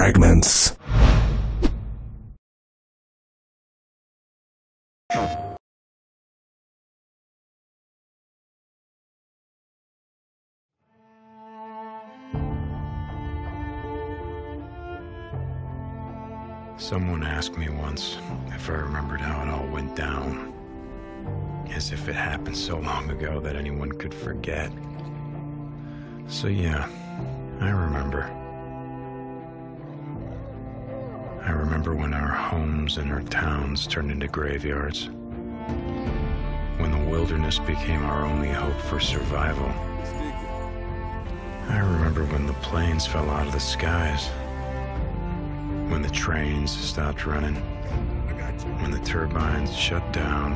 fragments. Someone asked me once if I remembered how it all went down. As if it happened so long ago that anyone could forget. So, yeah, I remember. I remember when our homes and our towns turned into graveyards. When the wilderness became our only hope for survival. I remember when the planes fell out of the skies. When the trains stopped running. When the turbines shut down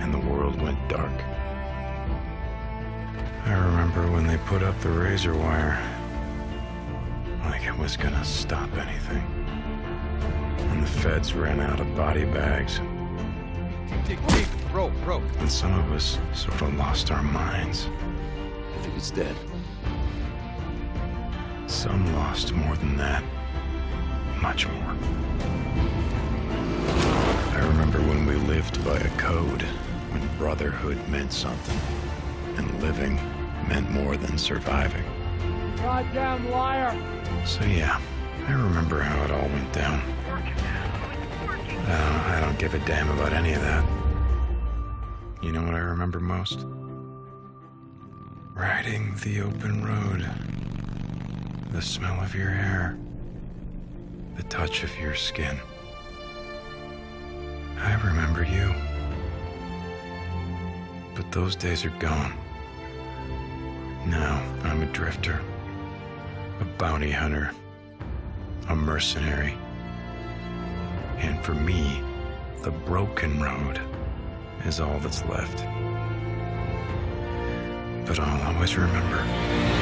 and the world went dark. I remember when they put up the razor wire like it was gonna stop anything. When the feds ran out of body bags. Dig, dig, rope, rope. And some of us sort of lost our minds. I think it's dead. Some lost more than that. Much more. I remember when we lived by a code, when brotherhood meant something, and living meant more than surviving. Goddamn liar! So yeah, I remember how it all went down. Uh, I don't give a damn about any of that. You know what I remember most? Riding the open road. The smell of your hair. The touch of your skin. I remember you. But those days are gone. Now I'm a drifter, a bounty hunter, a mercenary. And for me, the broken road is all that's left. But I'll always remember